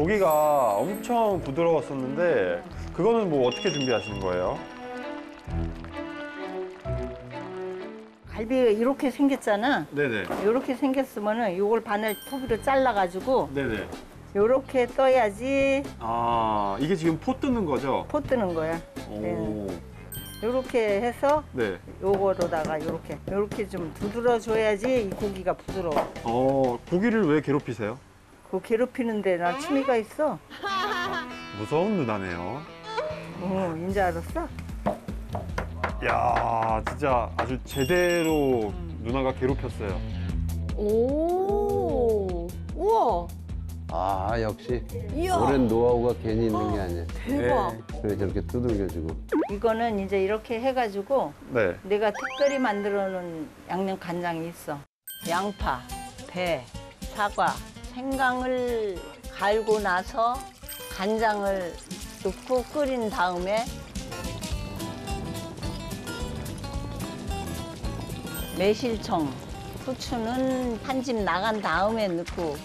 고기가 엄청 부드러웠었는데 그거는 뭐 어떻게 준비하시는 거예요? 갈비가 이렇게 생겼잖아. 네네. 이렇게 생겼으면은 요걸 반을 토비로 잘라가지고 네네. 요렇게 떠야지 아 이게 지금 포 뜨는 거죠? 포 뜨는 거야. 오. 요렇게 해서 네. 요거로다가 요렇게 요렇게 좀 두드러 줘야지 이 고기가 부드러워. 어 고기를 왜 괴롭히세요? 그 괴롭히는데 나 취미가 있어. 무서운 누나네요. 어, 인지 알았어? 야 진짜 아주 제대로 누나가 괴롭혔어요. 오. 우와. 아 역시 이야. 오랜 노하우가 괜히 있는 게 아니야. 대박. 그래 저렇게 두들겨주고. 이거는 이제 이렇게 해가지고 네. 내가 특별히 만들어 놓은 양념 간장이 있어. 양파, 배, 사과, 생강을 갈고 나서 간장을 넣고 끓인 다음에 매실청, 후추는 한 집 나간 다음에 넣고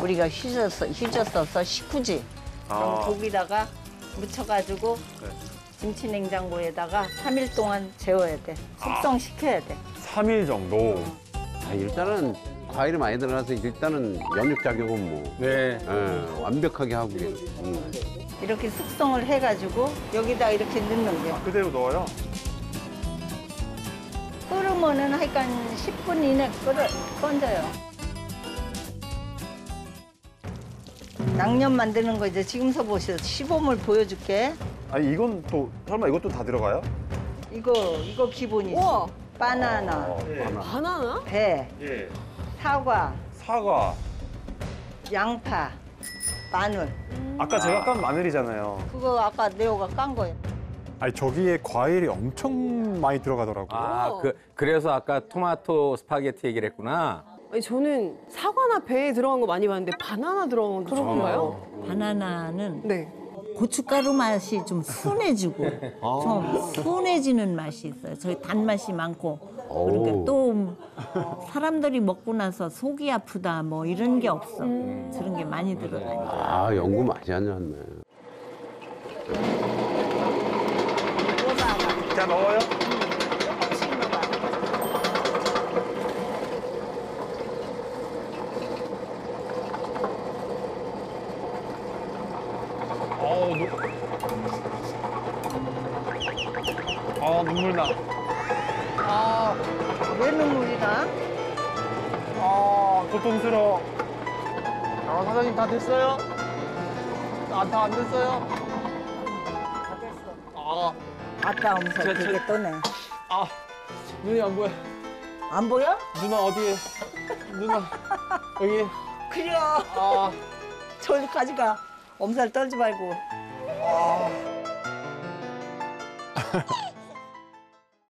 우리가 휘졌어, 휘졌어서 식후지. 그럼 아. 거기다가 묻혀가지고 네. 김치 냉장고에다가 3일 동안 재워야 돼. 숙성시켜야 돼. 3일 정도. 아, 일단은 과일이 많이 들어가서 일단은 연육 작용은 뭐 네. 예, 완벽하게 하고 계세요. 음. 이렇게 숙성을 해가지고 여기다 이렇게 넣는 거야. 그대로 넣어요? 끓으면은 하여간 10분 이내 끓어, 건져요. 양념 만드는 거 이제 지금 서 보세요. 시범을 보여줄게. 아니 이건 또 설마 이것도 다 들어가요? 이거, 이거 기본이지. 우와. 바나나, 네. 바나나? 배, 예. 사과, 사과. 양파, 마늘. 아까 제가 깐 마늘이잖아요. 그거 아까 레오가 깐 거예요. 아니 저기에 과일이 엄청 많이 들어가더라고요. 아, 그, 그래서 아까 토마토 스파게티 얘기를 했구나. 아니, 저는 사과나 배에 들어간 거 많이 봤는데 바나나 들어간 것도 처음 봐요. 바나나는 네. 고춧가루 맛이 좀 순해지고 좀 순해지는 맛이 있어요. 저희 단맛이 많고 그러니까 오. 또 사람들이 먹고 나서 속이 아프다 뭐 이런 게 없어. 그런 게 많이 들어가요. 아 연구 많이 하셨네. 자 넣어요? 어우, 눈... 아, 눈물 나. 아, 왜 눈물이 나? 아, 고통스러워. 아, 사장님 다 됐어요? 아, 다 안 됐어요? 다 됐어. 아, 아까우면서 그게 떠네. 아, 눈이 안 보여. 안 보여? 누나 어디에? 누나, 여기. 그래. 아, 저기까지 가. 엄살 떨지 말고. Oh.